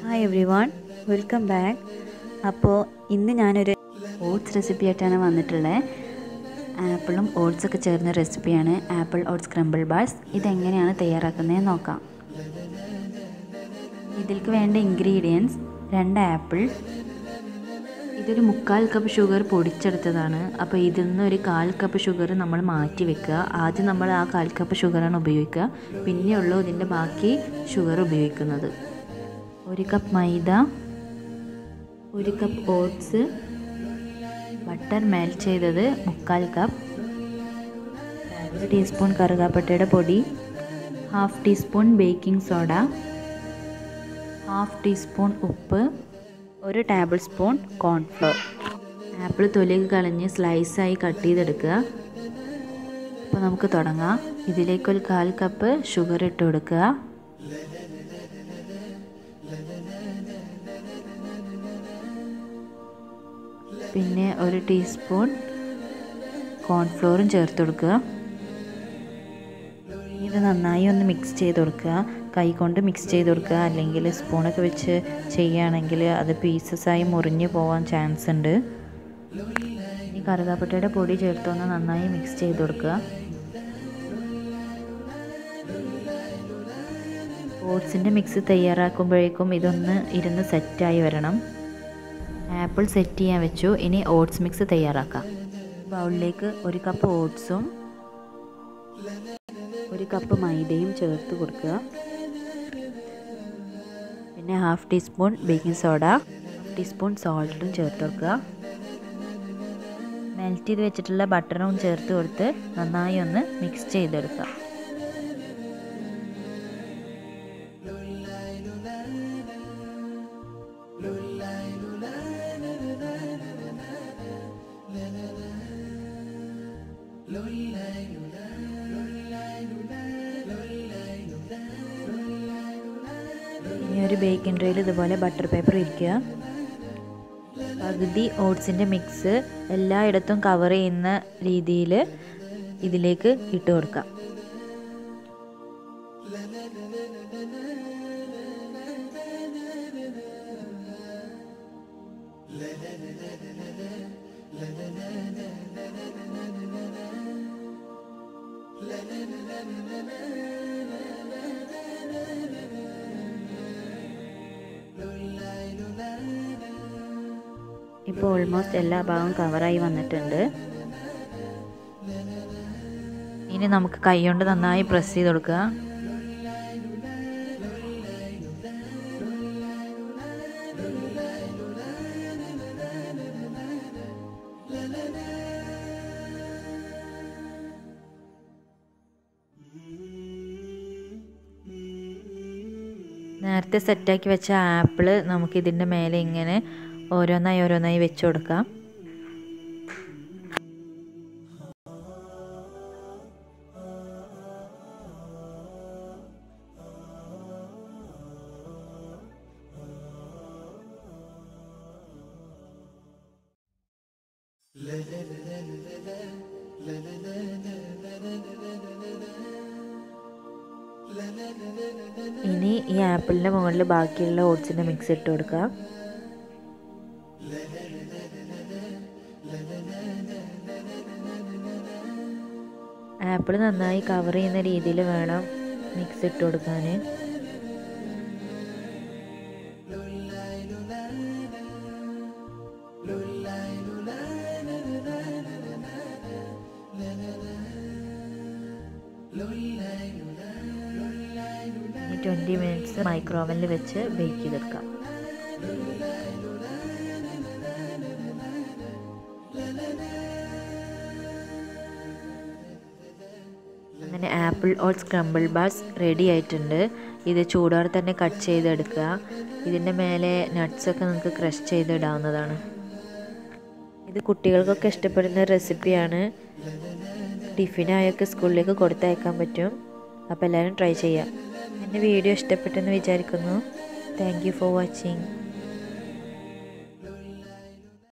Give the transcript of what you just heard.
Hi everyone welcome back അപ്പോൾ ഇന്ന് ഞാനൊരു ഓട്സ് റെസിപ്പി ആയിട്ടാണ് വന്നിട്ടുള്ളത് ആപ്പിളും ഓട്സൊക്കെ ചേർന്ന റെസിപ്പിയാണ് ആപ്പിൾ ഓട്സ് ക്രംബിൾ ബാർസ് ഇതെങ്ങനെയാണ് തയ്യാറാക്കുന്നതെന്ന് നോക്കാം. ഇതിൽക്ക് വേണ്ട ഇൻഗ്രീഡിയൻസ് രണ്ട് ആപ്പിൾ ഇതൊരു മുക്കാൽ കപ്പ് ഷുഗർ പൊടിച്ചെടുത്തതാണ്. അപ്പോൾ ഇതിൽ നിന്ന് ഒരു കാൽ കപ്പ് ഷുഗർ നമ്മൾ മാറ്റി വെക്കുക. ആദ്യം നമ്മൾ ആ കാൽ കപ്പ് ഷുഗറാണ് ഉപയോഗിക്കുക. പിന്നെയുള്ളൂ ഇതിന്റെ ബാക്കി ഷുഗർ ഉപയോഗിക്കുന്നത്. ഒരു കപ്പ് മൈദ ഒരു കപ്പ് ഓട്സ് ബട്ടർ മെൽറ്റ് ചെയ്തത് മുക്കാൽ കപ്പ് ഒരു ടീസ്പൂൺ കറുകാപ്പട്ടയുടെ പൊടി half teaspoon baking soda half teaspoon ഉപ്പ് ഒരു ടേബിൾ സ്പൂൺ കോൺഫ്ലോർ ആപ്പിൾ തൊലി കളഞ്ഞ് സ്ലൈസായി കട്ട് ചെയ്തെടുക്കുക. അപ്പോൾ നമുക്ക് തുടങ്ങാം. ഇതിലേക്ക് ഒരു കാൽ കപ്പ് ഷുഗർ ഇട്ട് കൊടുക്കുക. പിന്നെ ഒരു ടീസ്പൂൺ കോൺഫ്ലോറും ചേർത്ത് കൊടുക്കുക. ഇത് നന്നായി ഒന്ന് മിക്സ് ചെയ്ത് കൊടുക്കുക. കൈ കൊണ്ട് മിക്സ് ചെയ്ത് കൊടുക്കുക. അല്ലെങ്കിൽ സ്പൂണൊക്കെ വെച്ച് ചെയ്യുകയാണെങ്കിൽ അത് പീസസായി മുറിഞ്ഞു പോകാൻ ചാൻസ് ഉണ്ട്. ഇനി കറുകാപ്പട്ടയുടെ പൊടി ചേർത്തൊന്ന് നന്നായി മിക്സ് ചെയ്ത് കൊടുക്കുക. ഓട്സിന്റെ മിക്സ് തയ്യാറാക്കുമ്പോഴേക്കും ഇതൊന്ന് ഇരുന്ന് സെറ്റായി വരണം. ആപ്പിൾ സെറ്റ് ചെയ്യാൻ വെച്ചു. ഇനി ഓട്സ് മിക്സ് തയ്യാറാക്കാം. ബൗളിലേക്ക് ഒരു കപ്പ് ഓട്സും ഒരു കപ്പ് മൈദയും ചേർത്ത് കൊടുക്കുക. പിന്നെ half teaspoon baking soda half teaspoon സോൾട്ടും ചേർത്ത് കൊടുക്കുക. മെൽറ്റ് ചെയ്ത് വെച്ചിട്ടുള്ള ബട്ടറും ചേർത്ത് കൊടുത്ത് നന്നായി ഒന്ന് മിക്സ് ചെയ്തെടുക്കുക. ഇനി ഒരു ബേക്കിംഗ് ട്രേയിൽ ഇതുപോലെ ബട്ടർ പേപ്പർ ഇരിക്കുക. പകുതി ഓട്സിന്റെ മിക്സ് എല്ലായിടത്തും കവർ ചെയ്യുന്ന രീതിയിൽ ഇതിലേക്ക് ഇട്ട് കൊടുക്കാം ഇപ്പോൾ ഓൾമോസ്റ്റ് എല്ലാ ഭാഗവും കവറായി വന്നിട്ടുണ്ട്. ഇനി നമുക്ക് കൈ കൊണ്ട് നന്നായി പ്രസ് ചെയ്ത് കൊടുക്കുക. നേരത്തെ സെറ്റാക്കി വെച്ച ആപ്പിൾ നമുക്ക് ഇതിന്റെ മേലെ ഇങ്ങനെ ഓരോന്നായി ഓരോന്നായി വെച്ച് കൊടുക്കാം. ഇനി ഈ ആപ്പിളിന്റെ മുകളിൽ ബാക്കിയുള്ള ഓട്സിന്റെ മിക്സ് ഇട്ട് കൊടുക്കുക ആപ്പിൾ നന്നായി കവർ ചെയ്യുന്ന രീതിയിൽ വേണം മിക്സ് ഇട്ട് കൊടുക്കാൻ ട്വന്റി മിനിറ്റ്സ് മൈക്രോവനിൽ വെച്ച് ബേക്ക് ചെയ്തെടുക്കാം. അങ്ങനെ apple oats crumble bars ready ആയിട്ടുണ്ട്. ഇത് ചൂടോടെ തന്നെ കട്ട് ചെയ്തെടുക്കുക. ഇതിന്റെ മേലെ നട്ട്സൊക്കെ നമുക്ക് ക്രഷ് ചെയ്തിടാവുന്നതാണ്. ഇത് കുട്ടികൾക്കൊക്കെ ഇഷ്ടപ്പെടുന്ന റെസിപ്പിയാണ് ടിഫിനായൊക്കെ സ്കൂളിലേക്ക് കൊടുത്തയക്കാൻ പറ്റും. അപ്പോൾ എല്ലാവരും ട്രൈ ചെയ്യാം എന്റെ വീഡിയോ ഇഷ്ടപ്പെട്ടെന്ന് വിചാരിക്കുന്നു. Thank for watching